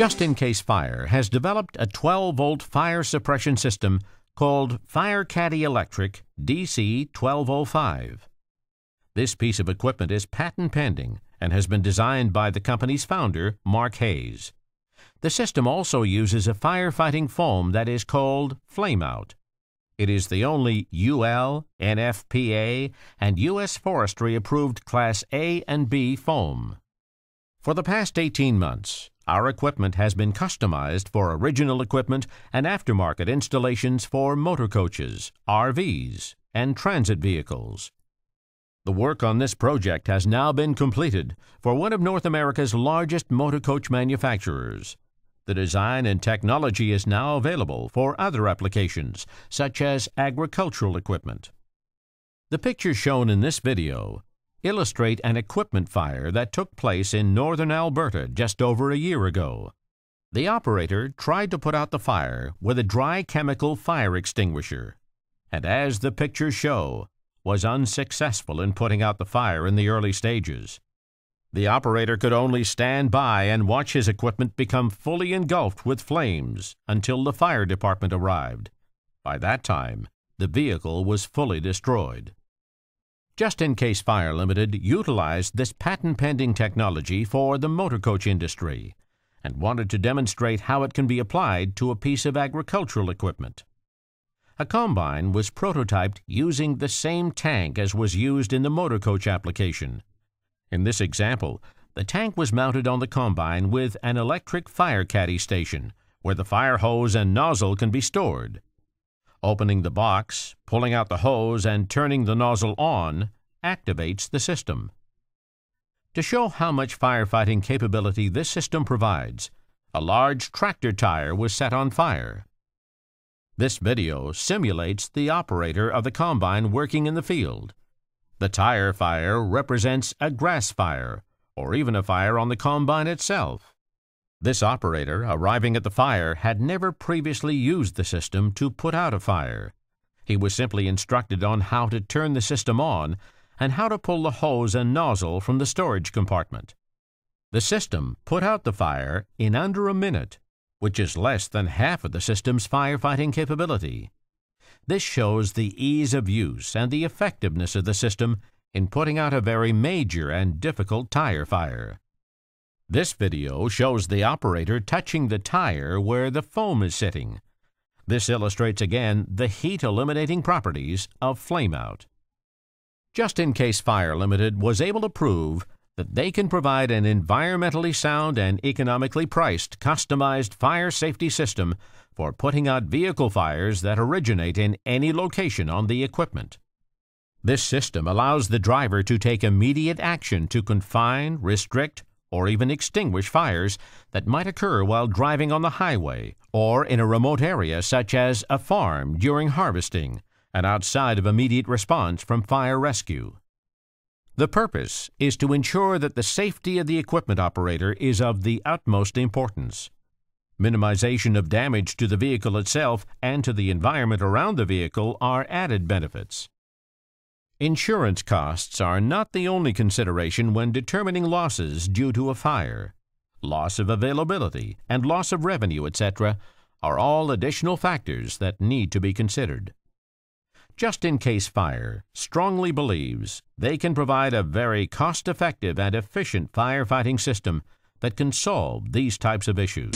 Just in Case Fire has developed a 12 volt fire suppression system called Fire Caddy Electric DC 1205. This piece of equipment is patent pending and has been designed by the company's founder, Mark Hayes. The system also uses a firefighting foam that is called Flameout. It is the only UL, NFPA, and U.S. Forestry approved Class A and B foam. For the past 18 months, our equipment has been customized for original equipment and aftermarket installations for motor coaches, RVs, and transit vehicles. The work on this project has now been completed for one of North America's largest motor coach manufacturers. The design and technology is now available for other applications, such as agricultural equipment. The pictures shown in this video illustrate an equipment fire that took place in northern Alberta just over a year ago. The operator tried to put out the fire with a dry chemical fire extinguisher, and as the pictures show, was unsuccessful in putting out the fire in the early stages. The operator could only stand by and watch his equipment become fully engulfed with flames until the fire department arrived. By that time, the vehicle was fully destroyed. Just in Case Fire Limited utilized this patent pending technology for the motor coach industry and wanted to demonstrate how it can be applied to a piece of agricultural equipment. A combine was prototyped using the same tank as was used in the motor coach application in this example, the tank was mounted on the combine with an electric fire caddy station where the fire hose and nozzle can be stored. Opening the box, pulling out the hose, and turning the nozzle on activates the system. To show how much firefighting capability this system provides, a large tractor tire was set on fire. This video simulates the operator of the combine working in the field. The tire fire represents a grass fire, or even a fire on the combine itself. This operator, arriving at the fire, had never previously used the system to put out a fire. He was simply instructed on how to turn the system on and how to pull the hose and nozzle from the storage compartment. The system put out the fire in under a minute, which is less than half of the system's firefighting capability. This shows the ease of use and the effectiveness of the system in putting out a very major and difficult tire fire. This video shows the operator touching the tire where the foam is sitting. This illustrates again the heat eliminating properties of flameout. Just in case Fire Limited was able to prove that they can provide an environmentally sound and economically priced customized fire safety system for putting out vehicle fires that originate in any location on the equipment. This system allows the driver to take immediate action to confine, restrict, or even extinguish fires that might occur while driving on the highway or in a remote area such as a farm during harvesting and outside of immediate response from fire rescue. The purpose is to ensure that the safety of the equipment operator is of the utmost importance. Minimization of damage to the vehicle itself and to the environment around the vehicle are added benefits. Insurance costs are not the only consideration when determining losses due to a fire. Loss of availability and loss of revenue, etc., are all additional factors that need to be considered. Just in Case Fire strongly believes they can provide a very cost effective and efficient firefighting system that can solve these types of issues.